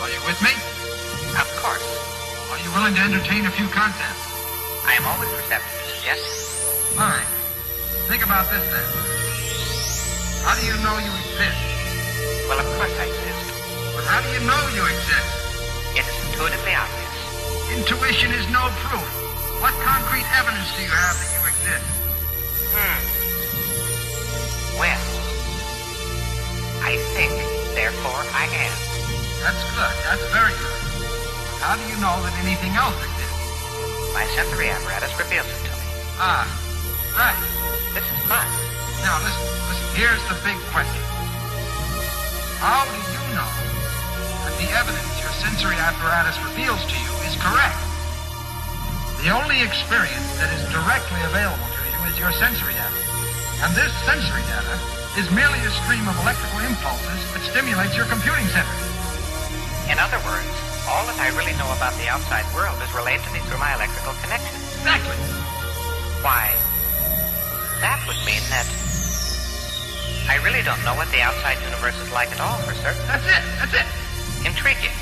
Are you with me? Of course. Are you willing to entertain a few concepts? I am always receptive to suggestions. Fine. Think about this then. How do you know you exist? Well, of course I exist. But how do you know you exist? It is intuitively obvious. Intuition is no proof. What concrete evidence do you have that you exist? Hmm. Well, I think, therefore I am. That's good. That's very good. How do you know that anything else exists? My sensory apparatus reveals it to me. Ah, right. This is fun. Now listen, listen. Here's the big question. How do you know that the evidence your sensory apparatus reveals to you is correct? The only experience that is directly available to you is your sensory data. And this sensory data is merely a stream of electrical impulses that stimulates your computing center. In other words, all that I really know about the outside world is relayed to me through my electrical connection. Exactly. Why, that would mean that I really don't know what the outside universe is like at all for certain. That's it. That's it. Intriguing.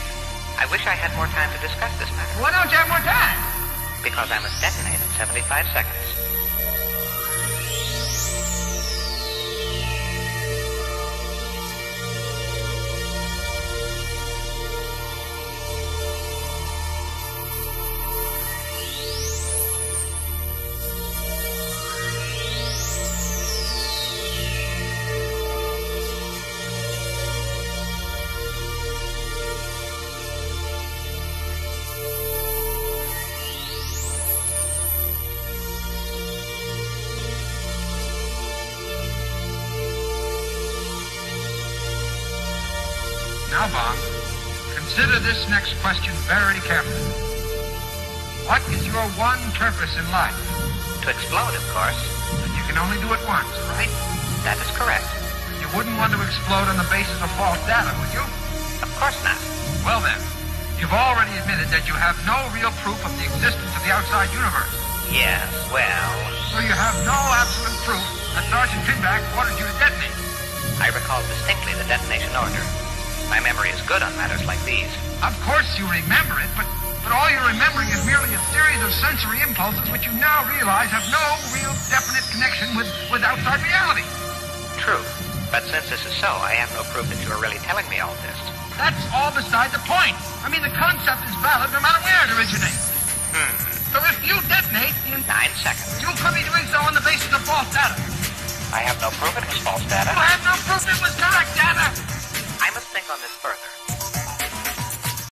I wish I had more time to discuss this matter Why don't you have more time? because I must detonate in 75 seconds. Now, Bomb, consider this next question very carefully. What is your one purpose in life? To explode, of course. And you can only do it once, right? That is correct. You wouldn't want to explode on the basis of false data, would you? Of course not. Well then, you've already admitted that you have no real proof of the existence of the outside universe. Yes, well, So you have no absolute proof that Sergeant Pinback ordered you to detonate. I recall distinctly the detonation order. My memory is good on matters like these. Of course you remember it, but, but all you're remembering is merely a series of sensory impulses which you now realize have no real definite connection with, with outside reality. True. But since this is so, I have no proof that you are really telling me all this. That's all beside the point. I mean, the concept is valid no matter where it originates. Hmm. So if you detonate, in, Nine seconds. you could be doing so on the basis of false data. I have no proof it was false data. You have no proof it was correct data. Must think on this further.